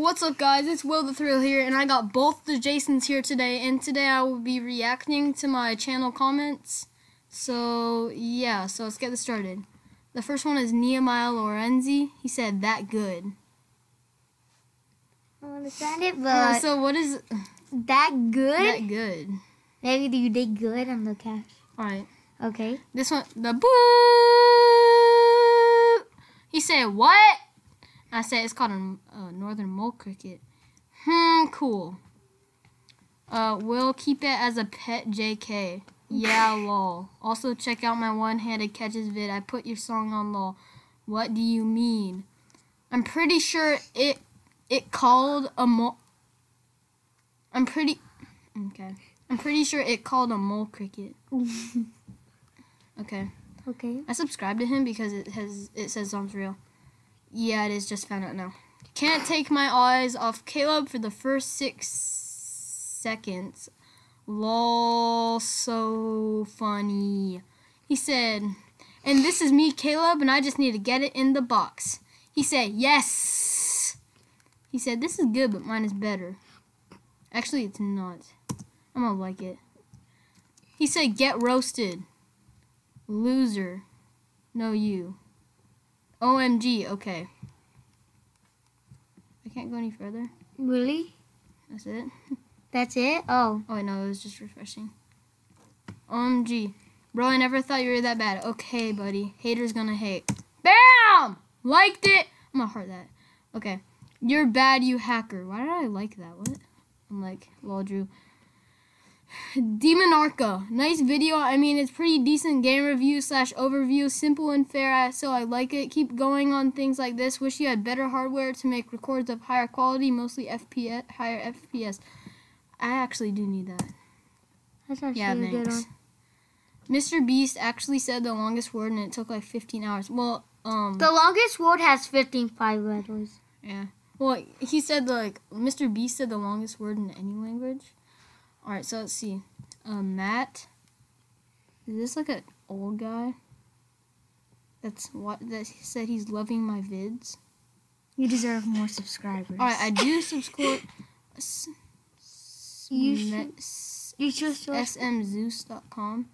What's up, guys? It's Will the Thrill here, and I got both the Jasons here today. And today I will be reacting to my channel comments. So, yeah, so let's get this started. The first one is Nehemiah Lorenzi. He said, that good. I don't understand it, Uh, but so, what is that good? that good? Maybe do you did good on the cash. Alright, Okay. this one, the boo. He said, what? I said, it's called a uh, northern mole cricket. Hmm, cool. Uh, we'll keep it as a pet JK. Yeah, lol. Also, check out my one-handed catches vid. I put your song on lol. What do you mean? I'm pretty sure it it called a mole. I'm pretty okay. I'm pretty sure it called a mole cricket. Okay. Okay. I subscribed to him because it has it says Zom's real. Yeah, it is. Just found out now. Can't take my eyes off Caleb for the first six seconds. Lol, so funny. He said, and this is me, Caleb, and I just need to get it in the box. He said, yes. He said, this is good, but mine is better. Actually, it's not. I'm gonna like it. He said, get roasted. Loser. No, you. OMG, okay. I can't go any further. Really? That's it. That's it? Oh. Oh, wait, no, it was just refreshing. OMG. Bro, I never thought you were that bad. Okay, buddy. Haters gonna hate. BAM! Liked it! I'm gonna heart that. Okay. You're bad, you hacker. Why did I like that? What? I'm like, lol, Drew. Demon Arca. Nice video. I mean, it's pretty decent game review slash overview. Simple and fair, so I like it. Keep going on things like this. Wish you had better hardware to make records of higher quality, mostly FPS, higher FPS. I actually do need that. That's actually Yeah, a good thanks. one. Mr. Beast actually said the longest word, and it took like 15 hours. Well, um, The longest word has 15 five letters. yeah. Well, he said like Mr. Beast said the longest word in any language. All right, so let's see. Uh, Matt. Is this like an old guy? That's what that he said he's loving my vids. You deserve more subscribers. All right, I do subscribe. You should- You just smzeus.com.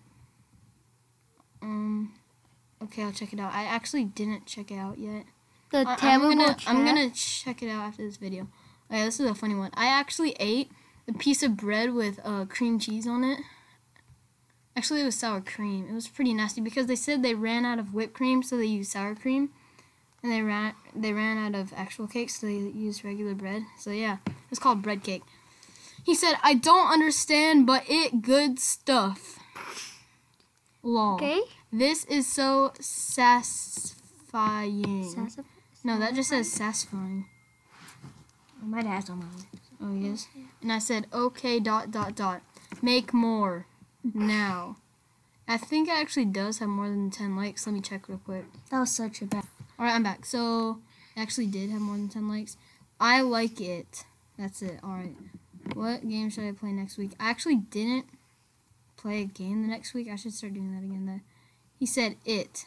Um, okay, I'll check it out. I actually didn't check it out yet. the I- I'm gonna. I'm gonna check it out after this video. Okay, this is a funny one. I actually ate a piece of bread with uh, cream cheese on it. Actually, it was sour cream. It was pretty nasty because they said they ran out of whipped cream, so they used sour cream, and they ran they ran out of actual cake, so they used regular bread. So yeah, it's called bread cake. He said, "I don't understand, but it good stuff." Lol. Okay. This is so satisfying. Sassaf- No, that just says satisfying. My dad's on Oh, yes. And I said, okay, dot, dot, dot. Make more. Now. I think it actually does have more than 10 likes. Let me check real quick. That was such a bad. Alright, I'm back. So, it actually did have more than 10 likes. I like it. That's it. Alright. What game should I play next week? I actually didn't play a game the next week. I should start doing that again, though. He said, it.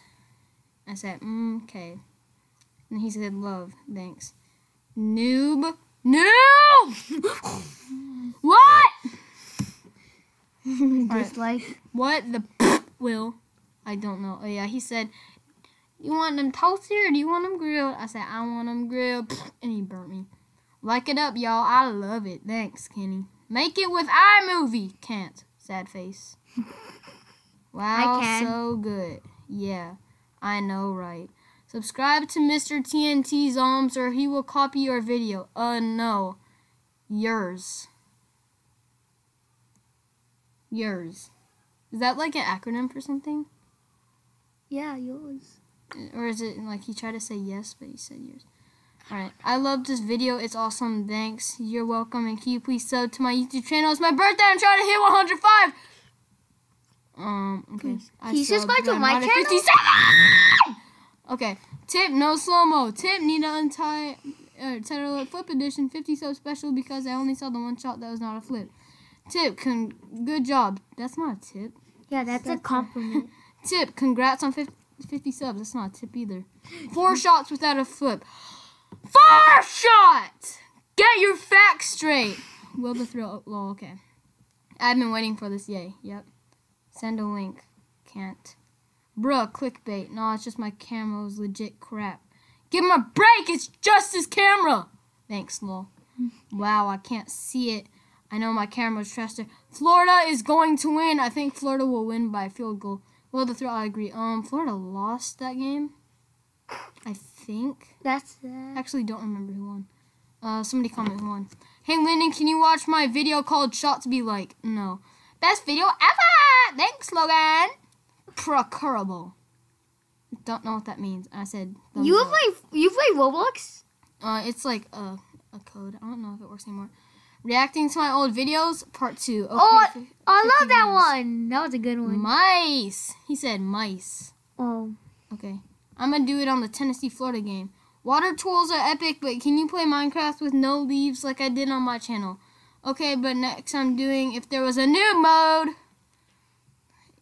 I said, mm, okay. And he said, love. Thanks. Noob. Noob! what? Just like What the will? I don't know. Oh yeah, he said, "You want them toasted or do you want them grilled?" I said, "I want them grilled," and he burnt me. Like it up, y'all. I love it. Thanks, Kenny. Make it with iMovie. Can't. Sad face. Wow, so good. Yeah, I know, right? Subscribe to Mr. TNT Zoms or he will copy your video. Uh, no. Yours. Yours. Is that like an acronym for something? yeah, yours. Or is it like he tried to say yes, but he said yours? Alright. I love this video. It's awesome. Thanks. You're welcome. And can you please sub to my YouTube channel? It's my birthday. I'm trying to hit 105. Um, okay. I subscribe to my channel? 57! Okay. Tip, no slow-mo. Tip, need to untie... Uh, Tether Flip Edition 50 sub special because I only saw the one shot that was not a flip. Tip, con- good job. That's not a tip. Yeah, that's a That's a- compliment. Tip, congrats on 50, 50 subs. That's not a tip either. Four shots without a flip. Four shots! Get your facts straight. Will the thrill? Lol. Okay. I've been waiting for this. Yay. Yep. Send a link. Can't. Bruh, clickbait. No, it's just my camera was legit crap. Give him a break. It's just his camera. Thanks, lol. Wow, I can't see it. I know my camera's faster. Florida is going to win. I think Florida will win by a field goal. Well, the throw, I agree. Um, Florida lost that game. I think. That's that. Actually, don't remember who won. Uh, somebody comment who won. Hey, Lyndon, can you watch my video called Shot to Be Like"? No. Best video ever. Thanks, Logan. Procurable. Don't know what that means. I said. You up. play you play Roblox? Uh, it's like a, a code. I don't know if it works anymore. Reacting to my old videos, part two. Okay, Oh, I love that views. one. That was a good one. Mice. He said mice. Oh, Okay. I'm gonna do it on the Tennessee Florida game. Water tools are epic, but can you play Minecraft with no leaves like I did on my channel? Okay, but next I'm doing if there was a new mode.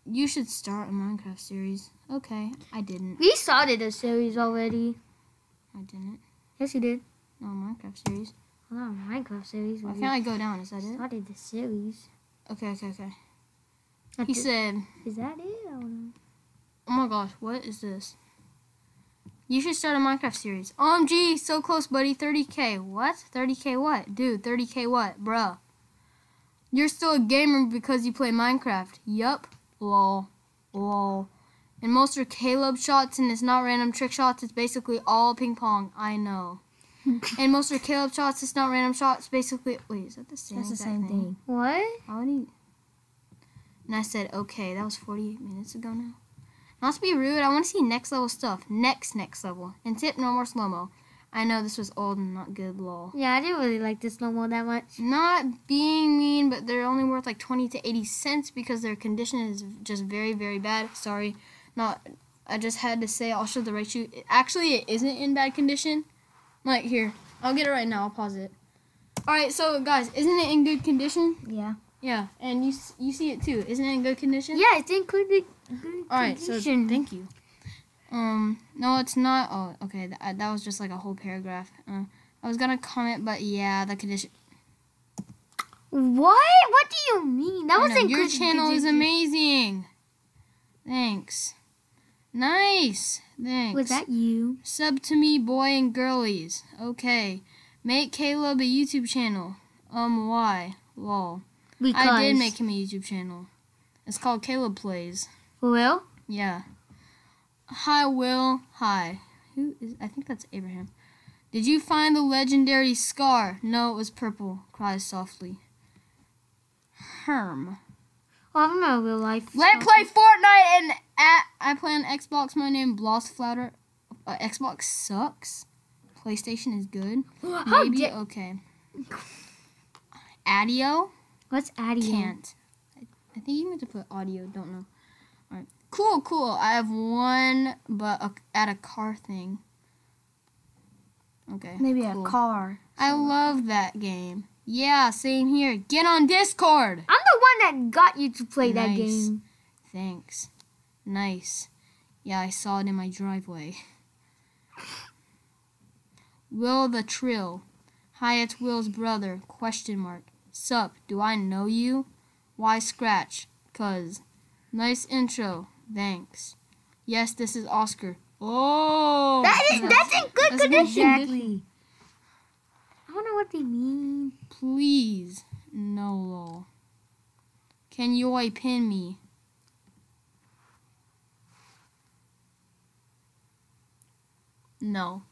You should start a Minecraft series. Okay, I didn't. we started a series already. I didn't. Yes, you did. No Minecraft series. Not a Minecraft series. Why can't I go down? Is that it? started the series. Okay, okay, okay. I He did- said, Is that it? I don't know. "Oh my gosh, what is this?" You should start a Minecraft series. OMG, so close, buddy. 30k. What? 30k what? Dude, 30k what? Bruh. You're still a gamer because you play Minecraft. Yup. Lol. Lol. And most are Caleb shots, and it's not random trick shots. It's basically all ping pong. I know. and most are Caleb shots. It's not random shots. Basically, wait, is that the same? That's the same thing. What? How would? And I said, okay, that was 48 minutes ago now. Not to be rude, I want to see next level stuff. Next, next level. And tip, no more slow mo. I know this was old and not good, lol. Yeah, I didn't really like this slow mo that much. Not being mean, but they're only worth like 20 to 80 cents because their condition is just very, very bad. Sorry. Not, I just had to say I'll show the right shoe. Actually, it isn't in bad condition. Like, here. I'll get it right now. I'll pause it. Alright, so guys, isn't it in good condition? Yeah. Yeah, and you you see it too. Isn't it in good condition? Yeah, it's in good, good All right, so thank you. Um, no, it's not. Oh, okay. That, that was just like a whole paragraph. Uh, I was gonna comment, but yeah, the condition. What? What do you mean? That I was know, in your good channel is amazing. Thanks. Nice. Thanks. Was that you? Sub to me, boy and girlies. Okay. Make Caleb a YouTube channel. Um, why? Lol. Because I did make him a YouTube channel. It's called Caleb Plays. Will? Yeah. Hi, Will. Hi. Who is? I think that's Abraham. Did you find the legendary scar? No, it was purple. Cries softly. Herm. Oh, I remember real life. Let's play Fortnite and at I play on Xbox. My name Bloss Flouter. Uh, Xbox sucks. PlayStation is good. Maybe okay. Adio What's Addy? can't. I, I think you meant to put audio. Don't know. All right. Cool, cool. I have one, but a, at a car thing. Okay. Maybe cool. a car. I love that game. Yeah, same here. Get on Discord. I'm the one that got you to play that Nice. game. Thanks. Nice. Yeah, I saw it in my driveway. Will the Trill. Hi, it's Will's brother. Question mark. Sup, do I know you? Why scratch? Cuz. Nice intro. Thanks. Yes, this is Oscar. Oh! That is that's in good That's condition. Exactly. I don't know what they mean. Please. No, lol. Can you I pin me? No.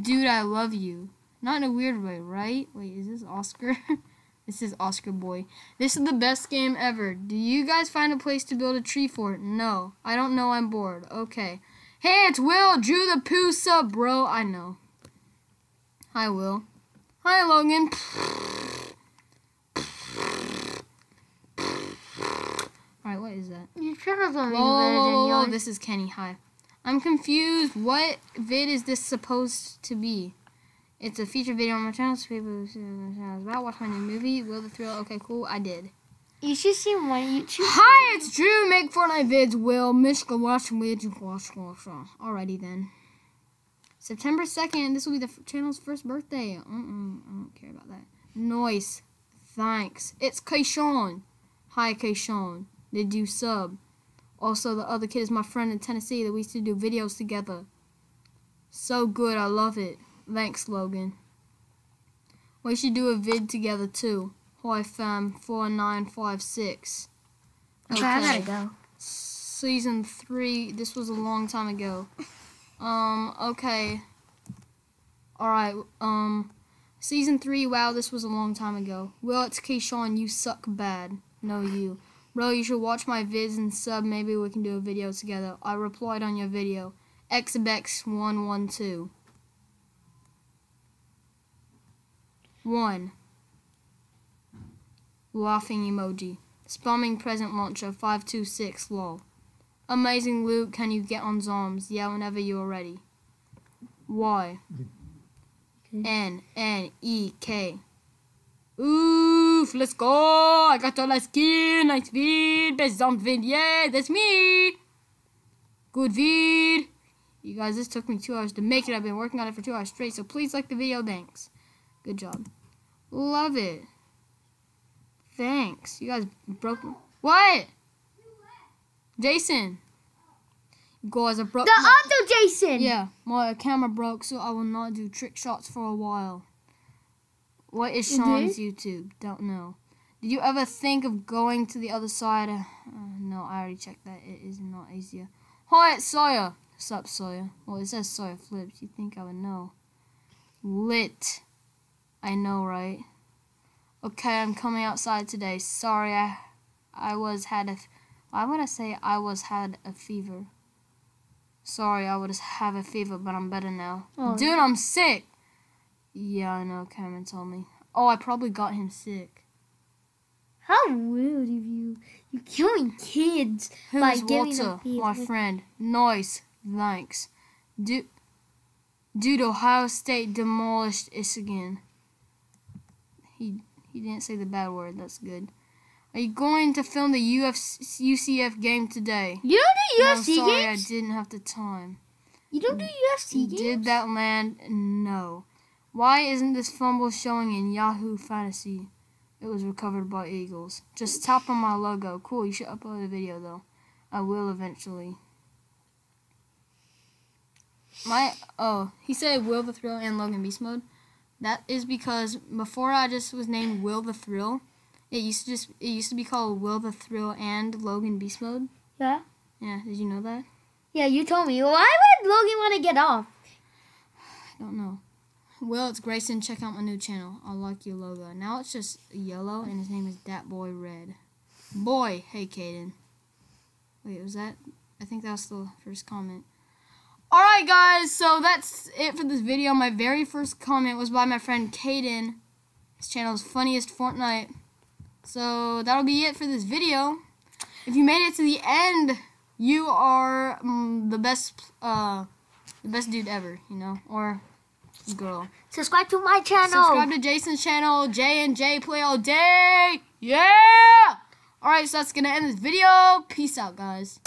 Dude, I love you. Not in a weird way, right? Wait, is this Oscar? this is Oscar Boy. This is the best game ever. Do you guys find a place to build a tree fort? No. I don't know. I'm bored. Okay. Hey, it's Will. Drew the Pooh sub, bro. I know. Hi, Will. Hi, Logan. Alright, what is that? Channel's only Whoa, better whoa, whoa, whoa, yours. this is Kenny. Hi. I'm confused. What vid is this supposed to be? It's a feature video on my channel, so people who see what my channel is about. Watch my new movie, Will the Thrill. Okay, cool. I did. You should see my YouTube. Hi, it's Drew. Make Fortnite vids, Will. Mishka, watch with you. Watch, watch. Alrighty then. September 2nd, this will be the f- channel's first birthday. Mm-mm, I don't care about that. Noise. Thanks. It's Kayshawn. Hi, Kayshawn. Did you sub? Also, the other kid is my friend in Tennessee that we used to do videos together. So good, I love it. Thanks, Logan. We should do a vid together too. Hi, fam. 4956. Okay, I gotta go. Season 3. This was a long time ago. Um, okay. Alright, um, season 3, wow, this was a long time ago. Well, it's Kayshawn, you suck bad. No, you. Bro, you should watch my vids and sub, maybe we can do a video together. I replied on your video. XBX112. 1. Laughing emoji. Spamming present launcher 526 lol. Amazing loot, can you get on Zombs? Yeah, whenever you are ready. Y. N N E K. Oof, let's go! I got all my skin, nice vid, best Zombs vid, yeah, that's me! Good vid! You guys, this took me two hours to make it. I've been working on it for two hours straight, so please like the video, thanks. Good job. Love it. Thanks. You guys broke me. What? Jason. Guys, I broke The other Jason. yeah, my camera broke, so I will not do trick shots for a while. What is Sean's YouTube? Don't know. Did you ever think of going to the other side? Uh, no, I already checked that. It is not easier. Hi, it's Sawyer. What's up, Sawyer? Well, it says Sawyer Flips. You think I would know? Lit. I know, right? Okay, I'm coming outside today. Sorry, I, I was had a. Why would I say I was had a fever? Sorry, I would have a fever, but I'm better now. Oh, Dude, I'm sick. Yeah, I know. Cameron told me. Oh, I probably got him sick. How rude of you. You're killing kids. By Who's giving them Walter, my friend? Nice, thanks. Dude, dude, Ohio State demolished us again. He he didn't say the bad word. That's good. Are you going to film the UFC, UCF game today? You don't do No, UFC sorry, games? I didn't have the time. You don't do UFC games? Did that land? No. Why isn't this fumble showing in Yahoo Fantasy? It was recovered by Eagles. Just tap on my logo. Cool, you should upload a video though. I will eventually. My oh, he said Will the Thrill and Logan Beast Mode. That is because before I just was named Will the Thrill, it used to just it used to be called Will the Thrill and Logan Beast Mode. Yeah? Yeah, did you know that? Yeah, you told me. Why would Logan want to get off? I don't know. Well, it's Grayson. Check out my new channel. I like your logo. Now it's just yellow, and his name is Dat Boy Red. Boy, hey Caden. Wait, was that? I think that was the first comment. All right, guys. So that's it for this video. My very first comment was by my friend Caden. His channel is funniest Fortnite. So that'll be it for this video. If you made it to the end, you are mm, the best, uh, the best dude ever. You know, or girl. Subscribe to my channel. Subscribe to Jason's channel, J and J Play All Day. Yeah! Alright, so that's gonna end this video. Peace out, guys.